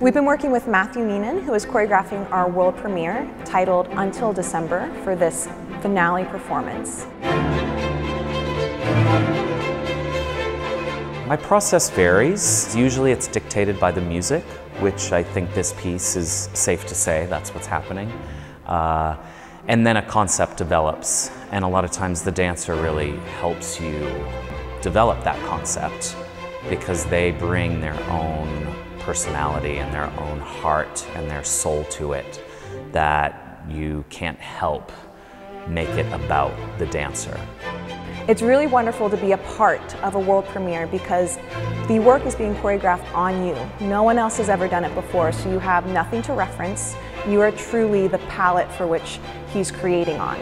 We've been working with Matthew Neenan, who is choreographing our world premiere titled Until December for this finale performance. My process varies. Usually it's dictated by the music, which I think this piece is safe to say that's what's happening. Uh, and then a concept develops, and a lot of times the dancer really helps you develop that concept because they bring their own personality and their own heart and their soul to it that you can't help make it about the dancer. It's really wonderful to be a part of a world premiere because the work is being choreographed on you. No one else has ever done it before, so you have nothing to reference. You are truly the palette for which he's creating on.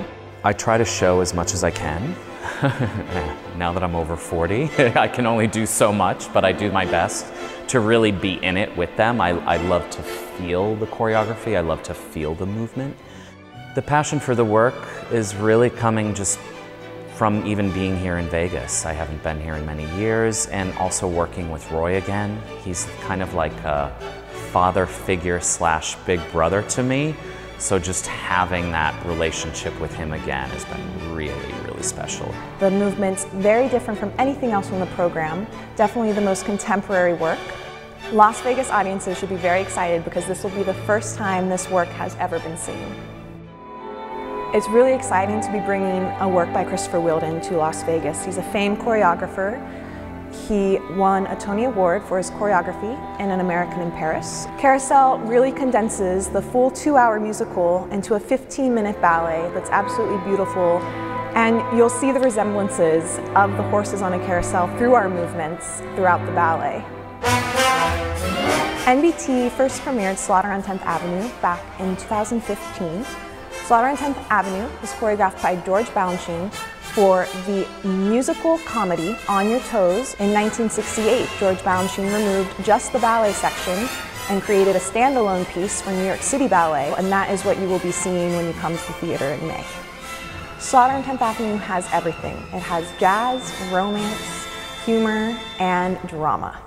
I try to show as much as I can. now that I'm over 40, I can only do so much, but I do my best to really be in it with them. I, I love to feel the choreography, I love to feel the movement. The passion for the work is really coming just from even being here in Vegas. I haven't been here in many years and also working with Roy again. He's kind of like a father figure slash big brother to me. So just having that relationship with him again has been really, really special. The movement's very different from anything else in the program. Definitely the most contemporary work. Las Vegas audiences should be very excited because this will be the first time this work has ever been seen. It's really exciting to be bringing a work by Christopher Wheeldon to Las Vegas. He's a famed choreographer. He won a Tony Award for his choreography in An American in Paris. Carousel really condenses the full two-hour musical into a 15-minute ballet that's absolutely beautiful and you'll see the resemblances of the horses on a carousel through our movements throughout the ballet. NBT first premiered Slaughter on 10th Avenue back in 2015 Slaughter on 10th Avenue was choreographed by George Balanchine for the musical comedy On Your Toes in 1968. George Balanchine removed just the ballet section and created a standalone piece for New York City Ballet, and that is what you will be seeing when you come to the theater in May. Slaughter on 10th Avenue has everything. It has jazz, romance, humor, and drama.